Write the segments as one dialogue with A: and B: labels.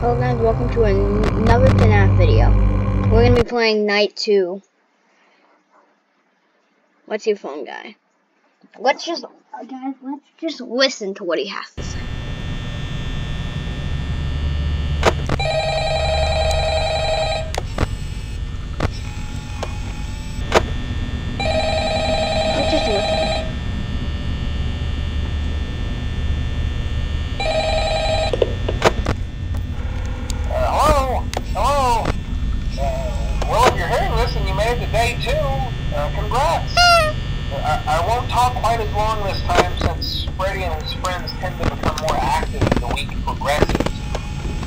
A: Hello guys, welcome to another FNAF video. We're gonna be playing Night 2. What's your phone guy? Let's just, uh, guys, let's just listen to what he has to say. Let's just listen.
B: Uh, hello? Hello? Uh, well, if you're hearing this and you made it to day two, uh, congrats. Uh, I, I won't talk quite as long this time since Freddy and his friends tend to become more active as the week progresses.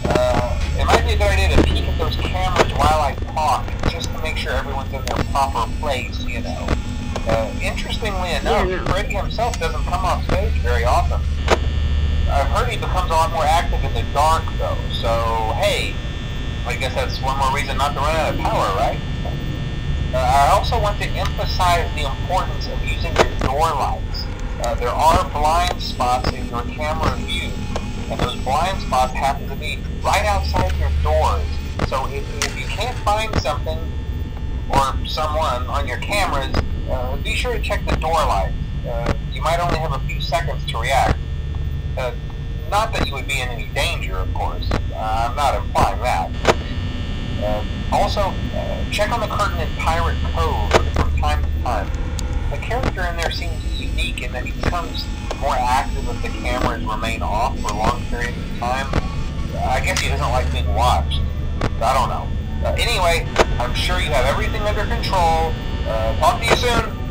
B: Uh, it might be a good idea to peek at those cameras while I talk, just to make sure everyone's in their proper place, you know. Uh, interestingly enough,
A: Yeah, no.
B: Freddy himself doesn't come off stage very often. I've heard he becomes a lot more active in the dark, though. So, hey, I guess that's one more reason not to run out of power, right? Uh, I also want to emphasize the importance of using your door lights. Uh, there are blind spots in your camera view, and those blind spots happen to be right outside your doors. So if, if you can't find something or someone on your cameras, uh, be sure to check the door lights. Uh, you might only have a few seconds to react. Uh, not that you would be in any danger, of course. Uh, I'm not implying that. Uh, also, uh, check on the curtain in Pirate Cove from time to time. The character in there seems unique in that he becomes more active if the cameras remain off for long periods of time. I guess he doesn't like being watched. I don't know. Uh, anyway, I'm sure you have everything under control. Uh, talk to you soon.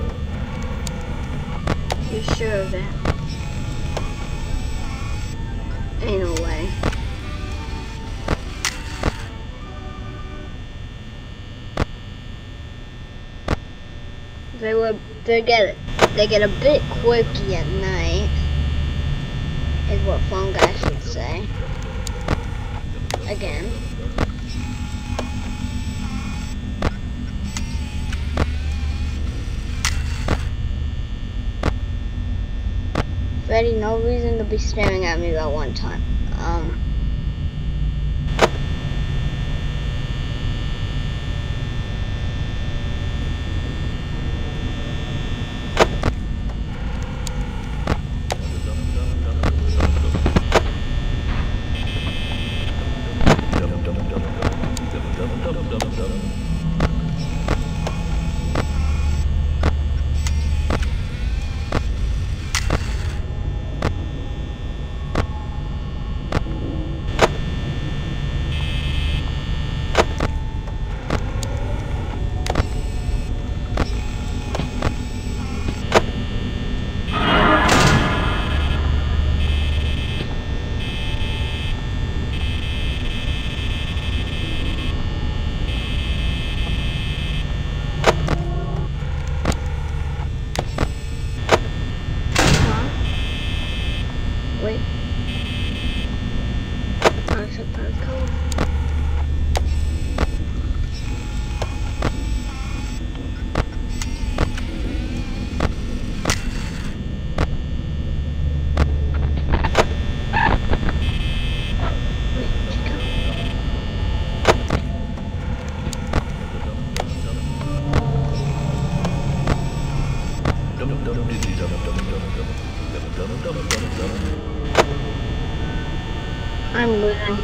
A: You sure of that? Ain't no They get they get a bit quirky at night, is what phone guy should say. Again. Freddy, no reason to be staring at me that one time. Um. Huh? Wait. Oh, it's a bird code. Wait, Chica. I'm losing.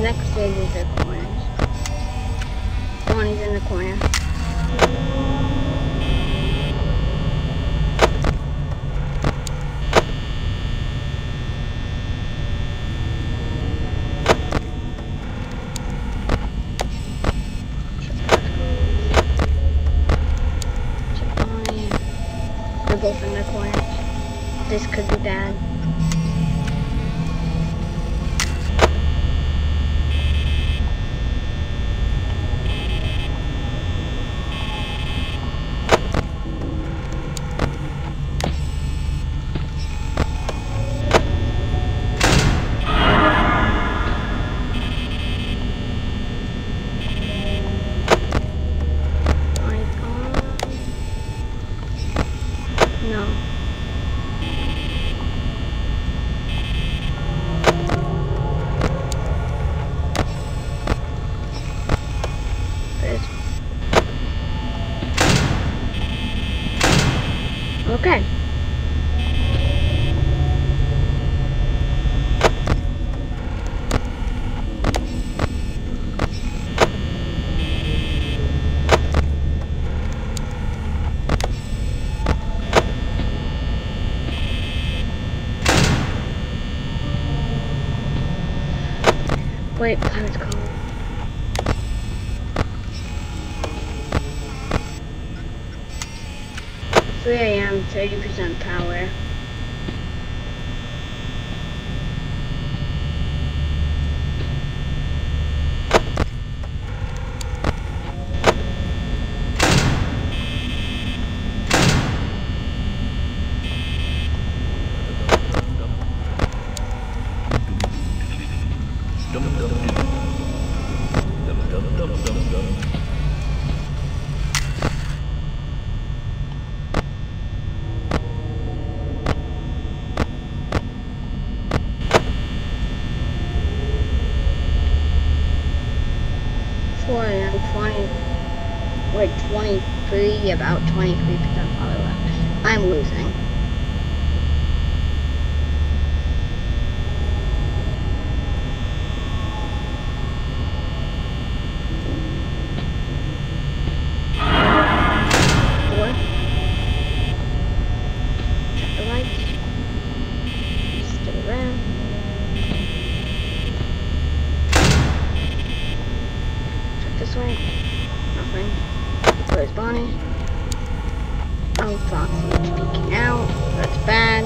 A: Next stage is the corners. Bonnie's in the corner. Bonnie. They're both in the corners. This could be bad. Wait, pirate's calling. Three AM, thirty percent power. Four AM, twenty. Wait, twenty-three, about twenty-three percent power left. I'm losing. Four. Check the lights. Stick around. Check this way. Nothing. Where's Bonnie? Oh, Foxy peeking out. That's bad.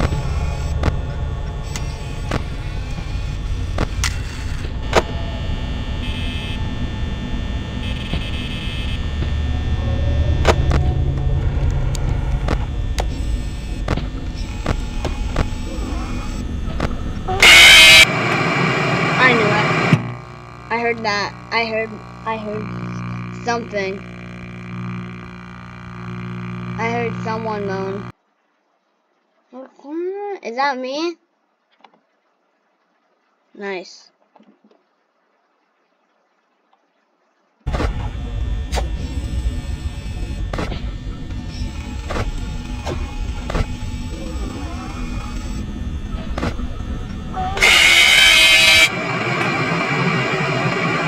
A: I knew it. I heard that. I heard. I heard something. I heard someone moan. Oh, Is that me? Nice.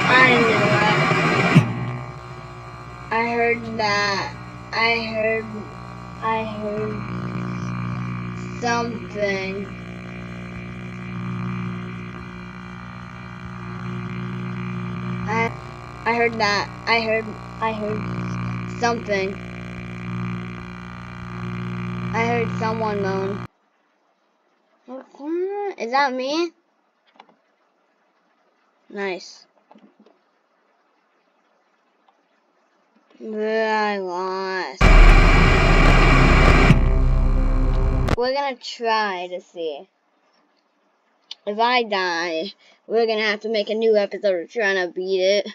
A: I knew it. I heard that. I heard. I heard something. I. I heard that. I heard. I heard something. I heard someone moan. Is that me? Nice. I lost. We're gonna try to see. If I die, we're gonna have to make a new episode of trying to beat it.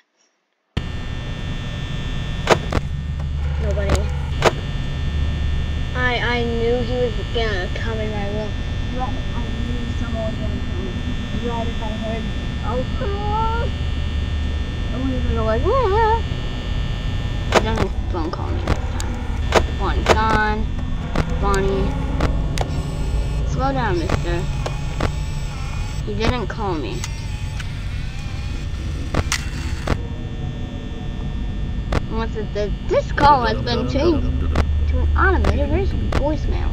A: Nobody. I I knew he was gonna come in my room. Right, I knew someone was gonna come. Right if I heard, oh. And we were like, ah. Don't phone call me this time. Bonnie's gone. Bonnie. Slow down, mister. He didn't call me. Unless it, this call has been changed to an automated voice- voicemail.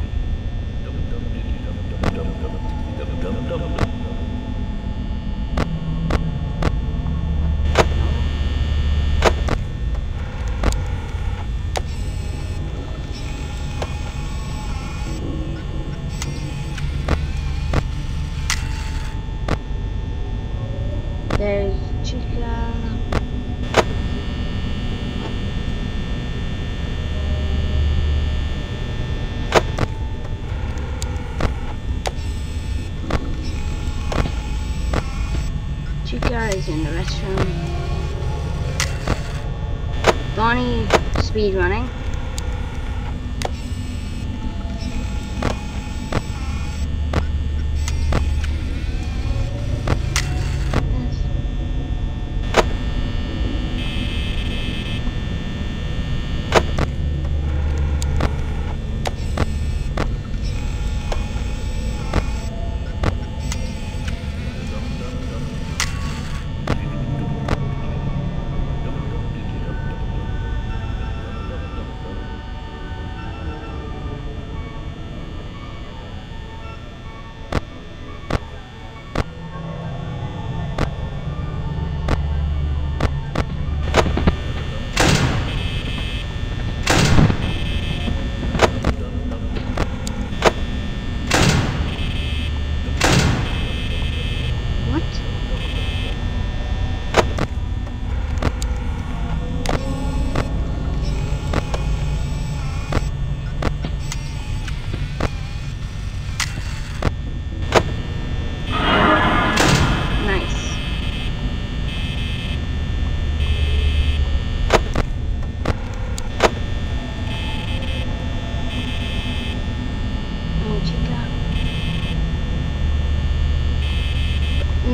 A: Chica is in the restroom. Bonnie speed running.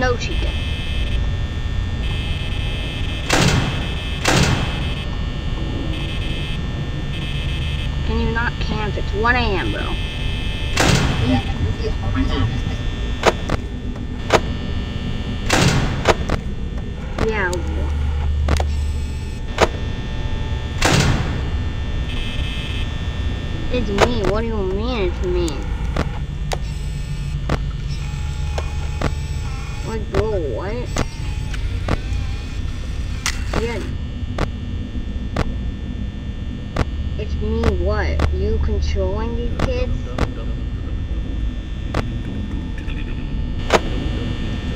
A: No, didn't. Can you not camp? It's 1 a.m., bro. Yeah. It's me. What do you mean it's me? What? Yeah. It's me, what? You controlling these kids?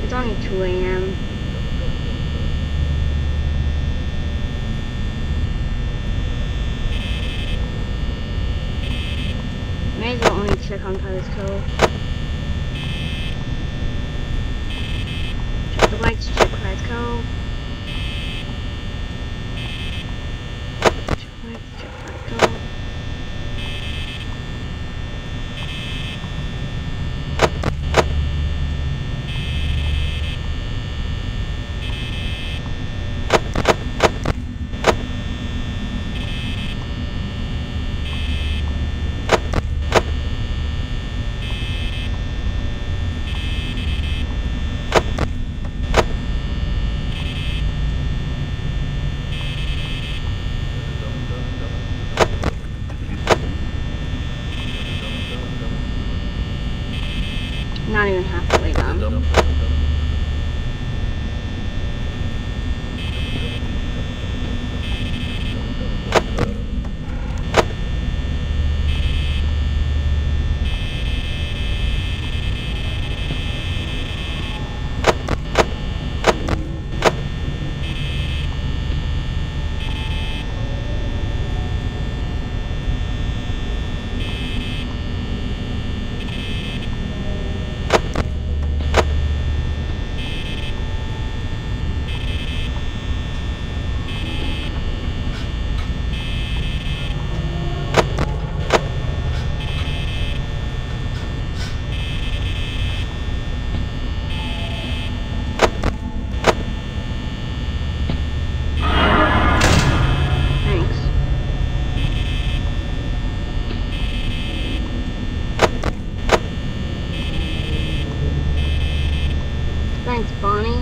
A: It's only 2 a.m. May as well only check on Tyler's code. Thanks, Bonnie.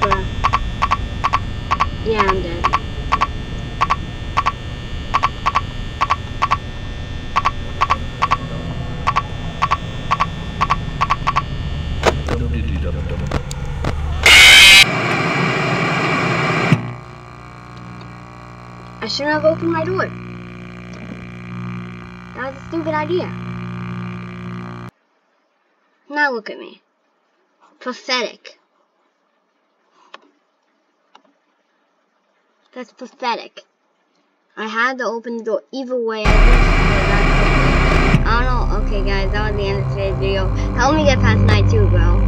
A: Bruh. Yeah, I'm dead. I shouldn't have opened my door. That was a stupid idea. Now look at me. Pathetic. That's pathetic. I had to open the door either way. I don't know. Okay, guys, that was the end of today's video. Help me get past night two, bro.